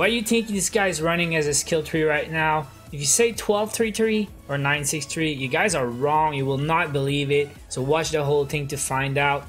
What do you think this guy is running as a skill tree right now? If you say 1233 or 963, you guys are wrong. You will not believe it. So watch the whole thing to find out.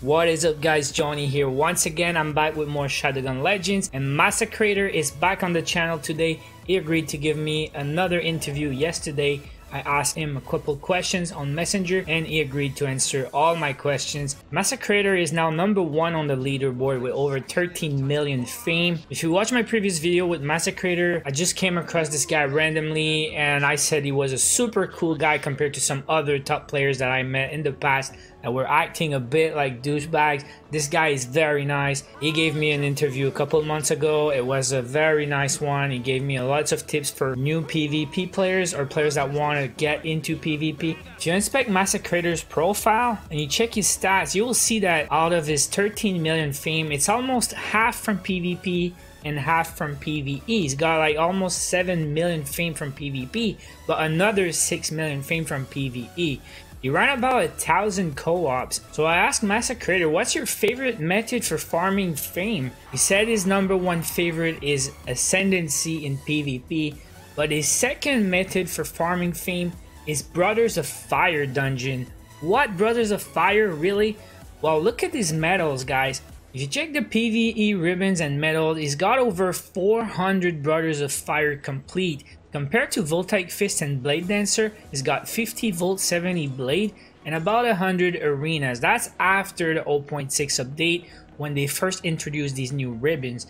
What is up guys, Johnny here. Once again, I'm back with more Shadowgun Legends and Masakrator is back on the channel today. He agreed to give me another interview yesterday I asked him a couple questions on Messenger and he agreed to answer all my questions. Masakrator is now number one on the leaderboard with over 13 million fame. If you watch my previous video with Masakrator, I just came across this guy randomly and I said he was a super cool guy compared to some other top players that I met in the past that were acting a bit like douchebags. This guy is very nice. He gave me an interview a couple months ago. It was a very nice one. He gave me lots of tips for new PvP players or players that want to get into PvP. If you inspect Masakrator's profile and you check his stats, you will see that out of his 13 million fame, it's almost half from PvP and half from PvE. He's got like almost 7 million fame from PvP, but another 6 million fame from PvE. You ran about a thousand co-ops. So I asked Masakrator, what's your favorite method for farming fame? He said his number one favorite is Ascendancy in PvP, but his second method for farming fame is Brothers of Fire dungeon. What Brothers of Fire, really? Well, look at these medals, guys. If you check the PvE ribbons and medals, he's got over 400 Brothers of Fire complete. Compared to Voltaic Fist and Blade Dancer, it's got 50 Volt 70 Blade and about 100 arenas. That's after the 0.6 update when they first introduced these new ribbons.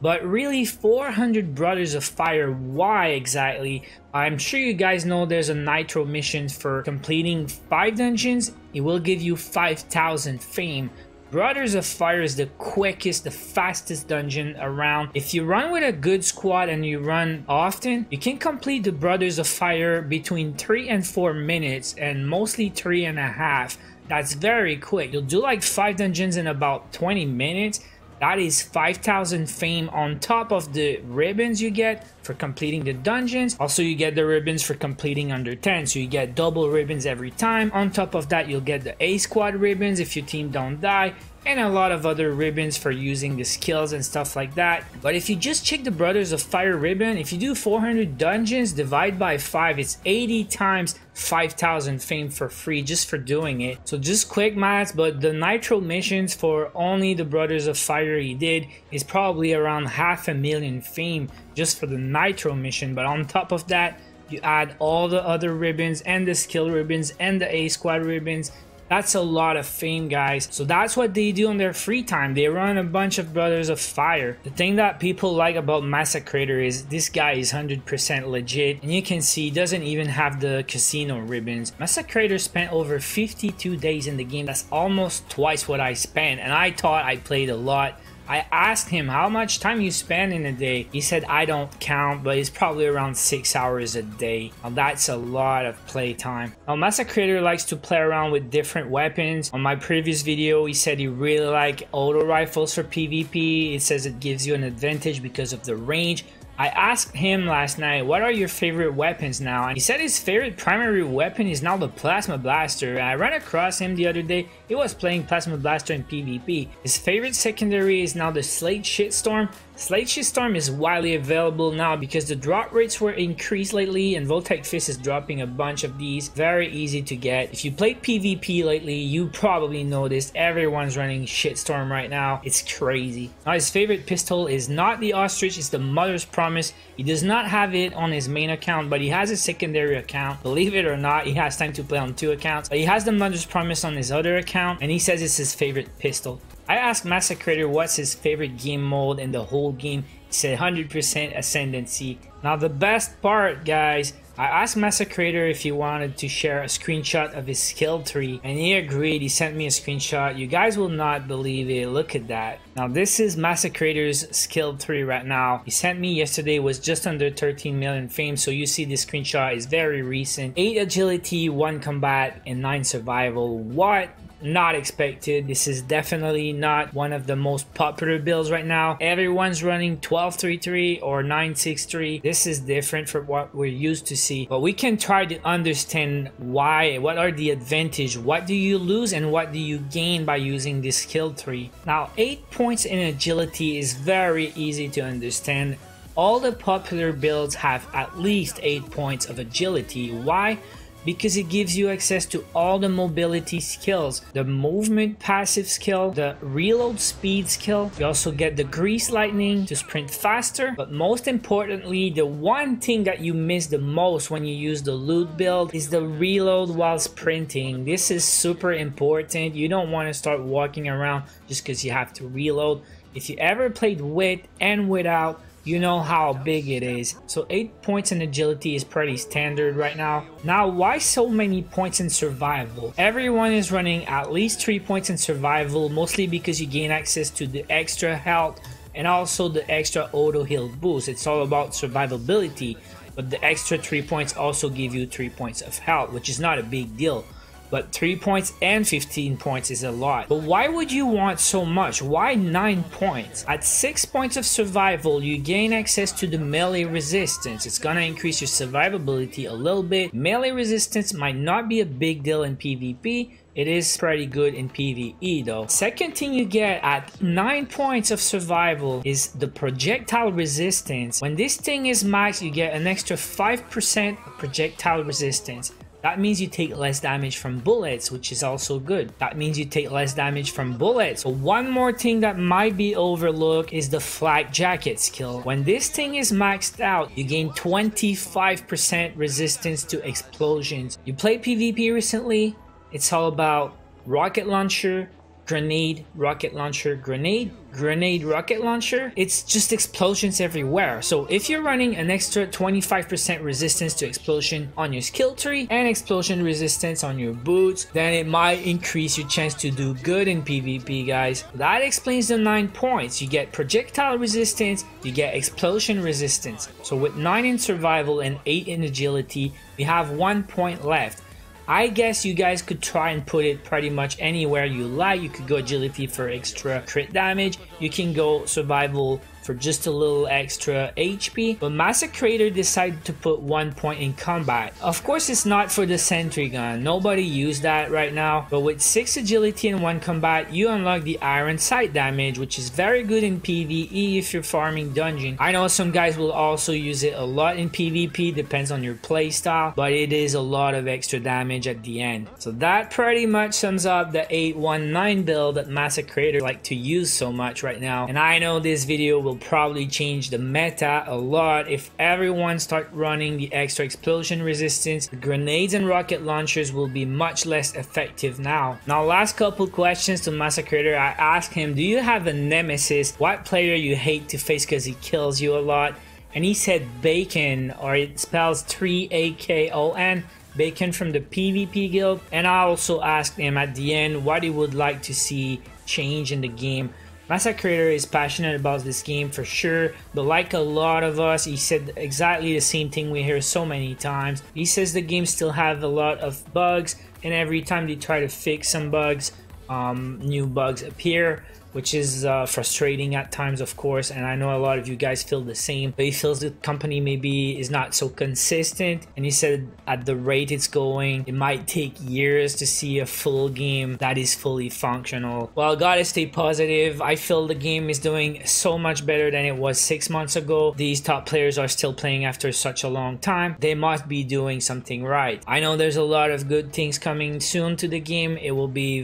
But really, 400 Brothers of Fire, why exactly? I'm sure you guys know there's a Nitro mission for completing 5 dungeons. It will give you 5000 fame. Brothers of Fire is the quickest, the fastest dungeon around. If you run with a good squad and you run often, you can complete the Brothers of Fire between 3 and 4 minutes and mostly 3 and a half. That's very quick. You'll do like 5 dungeons in about 20 minutes that is 5000 fame on top of the ribbons you get for completing the dungeons. Also, you get the ribbons for completing under 10. So you get double ribbons every time. On top of that, you'll get the A squad ribbons if your team don't die and a lot of other ribbons for using the skills and stuff like that. But if you just check the Brothers of Fire ribbon, if you do 400 dungeons, divide by 5, it's 80 times 5000 fame for free just for doing it. So just quick maths, but the Nitro missions for only the Brothers of Fire he did is probably around half a million fame just for the Nitro mission. But on top of that, you add all the other ribbons and the skill ribbons and the A squad ribbons that's a lot of fame, guys. So that's what they do in their free time. They run a bunch of Brothers of Fire. The thing that people like about Masakrator is this guy is 100% legit. And you can see he doesn't even have the casino ribbons. Masakrator spent over 52 days in the game. That's almost twice what I spent. And I thought I played a lot. I asked him how much time you spend in a day. He said I don't count, but it's probably around 6 hours a day. Now that's a lot of play time. Now likes to play around with different weapons. On my previous video, he said he really like auto rifles for PvP. It says it gives you an advantage because of the range. I asked him last night, what are your favorite weapons now? And he said his favorite primary weapon is now the Plasma Blaster. I ran across him the other day, he was playing Plasma Blaster in PvP. His favorite secondary is now the Slate Shitstorm. Slate Shitstorm is widely available now because the drop rates were increased lately and Voltaic Fist is dropping a bunch of these. Very easy to get. If you played PvP lately, you probably noticed everyone's running Shitstorm right now. It's crazy. Now his favorite pistol is not the Ostrich, it's the Mother's Promise. He does not have it on his main account, but he has a secondary account. Believe it or not, he has time to play on two accounts. But he has the Mother's Promise on his other account, and he says it's his favorite pistol. I asked Masakrator what's his favorite game mode in the whole game. He said 100% Ascendancy. Now the best part, guys, I asked Masakrator if he wanted to share a screenshot of his skill tree and he agreed. He sent me a screenshot. You guys will not believe it. Look at that. Now this is Masakrator's skill tree right now. He sent me yesterday was just under 13 million fame. So you see this screenshot is very recent. 8 agility, 1 combat, and 9 survival. What not expected. This is definitely not one of the most popular builds right now. Everyone's running 1233 or 963. This is different from what we're used to see, but we can try to understand why, what are the advantage, what do you lose and what do you gain by using this skill tree. Now, 8 points in agility is very easy to understand. All the popular builds have at least 8 points of agility. Why? Because it gives you access to all the mobility skills the movement passive skill the reload speed skill. You also get the grease lightning to sprint faster but most importantly the one thing that you miss the most when you use the loot build is the reload while sprinting. This is super important. You don't want to start walking around just because you have to reload. If you ever played with and without you know how big it is. So 8 points in agility is pretty standard right now. Now why so many points in survival? Everyone is running at least 3 points in survival mostly because you gain access to the extra health and also the extra auto heal boost. It's all about survivability but the extra 3 points also give you 3 points of health which is not a big deal but 3 points and 15 points is a lot. But why would you want so much? Why 9 points? At 6 points of survival, you gain access to the melee resistance. It's gonna increase your survivability a little bit. Melee resistance might not be a big deal in PvP, it is pretty good in PvE though. Second thing you get at 9 points of survival is the projectile resistance. When this thing is maxed, you get an extra 5% of projectile resistance. That means you take less damage from bullets, which is also good. That means you take less damage from bullets. So one more thing that might be overlooked is the flak jacket skill. When this thing is maxed out, you gain 25% resistance to explosions. You played PvP recently? It's all about rocket launcher, grenade, rocket launcher, grenade, grenade, rocket launcher, it's just explosions everywhere. So if you're running an extra 25% resistance to explosion on your skill tree and explosion resistance on your boots, then it might increase your chance to do good in PvP, guys. That explains the 9 points. You get projectile resistance, you get explosion resistance. So with 9 in survival and 8 in agility, we have 1 point left. I guess you guys could try and put it pretty much anywhere you like. You could go agility for extra crit damage. You can go survival for just a little extra HP, but Masakrator decided to put one point in combat. Of course, it's not for the sentry gun. Nobody used that right now, but with 6 agility and 1 combat, you unlock the iron sight damage, which is very good in PvE if you're farming dungeon. I know some guys will also use it a lot in PvP, depends on your playstyle, but it is a lot of extra damage at the end. So that pretty much sums up the 819 build that Masakrator like to use so much right now. And I know this video will will probably change the meta a lot if everyone start running the extra explosion resistance. Grenades and rocket launchers will be much less effective now. Now last couple questions to Masakrator. I asked him, do you have a nemesis? What player you hate to face because he kills you a lot? And he said Bacon, or it spells 3-A-K-O-N. Bacon from the PvP guild. And I also asked him at the end what he would like to see change in the game. Masakrator is passionate about this game for sure, but like a lot of us, he said exactly the same thing we hear so many times. He says the game still have a lot of bugs, and every time they try to fix some bugs, um, new bugs appear which is uh, frustrating at times, of course. And I know a lot of you guys feel the same. But he feels the company maybe is not so consistent. And he said at the rate it's going, it might take years to see a full game that is fully functional. Well, gotta stay positive. I feel the game is doing so much better than it was six months ago. These top players are still playing after such a long time. They must be doing something right. I know there's a lot of good things coming soon to the game. It will be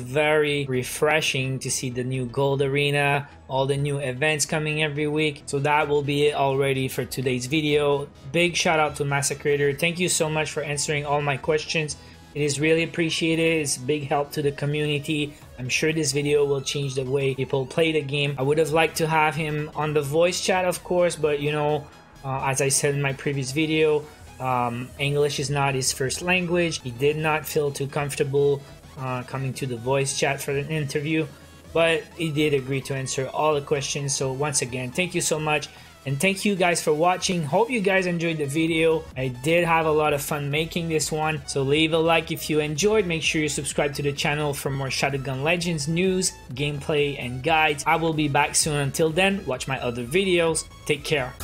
very refreshing to see the new gold Arena, all the new events coming every week. So that will be it already for today's video. Big shout out to Masakrator. Thank you so much for answering all my questions. It is really appreciated. It's a big help to the community. I'm sure this video will change the way people play the game. I would have liked to have him on the voice chat, of course, but you know, uh, as I said in my previous video, um, English is not his first language. He did not feel too comfortable uh, coming to the voice chat for an interview but he did agree to answer all the questions. So once again, thank you so much And thank you guys for watching. Hope you guys enjoyed the video. I did have a lot of fun making this one. So leave a like if you enjoyed. Make sure you subscribe to the channel for more Shadowgun Legends news, gameplay, and guides. I will be back soon. Until then, watch my other videos. Take care.